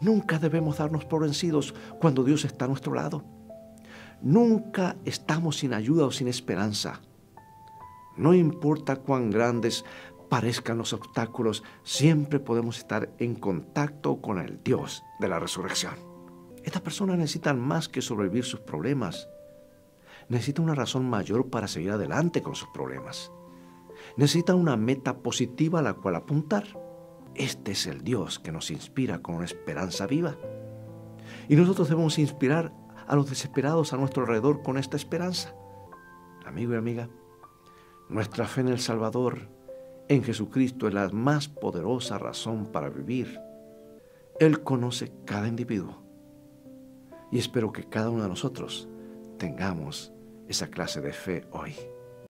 Nunca debemos darnos por vencidos cuando Dios está a nuestro lado. Nunca estamos sin ayuda o sin esperanza. No importa cuán grandes parezcan los obstáculos, siempre podemos estar en contacto con el Dios de la resurrección. Estas personas necesitan más que sobrevivir sus problemas. Necesitan una razón mayor para seguir adelante con sus problemas. Necesitan una meta positiva a la cual apuntar. Este es el Dios que nos inspira con una esperanza viva. Y nosotros debemos inspirar a los desesperados a nuestro alrededor con esta esperanza. Amigo y amiga, nuestra fe en el Salvador, en Jesucristo, es la más poderosa razón para vivir. Él conoce cada individuo. Y espero que cada uno de nosotros tengamos esa clase de fe hoy.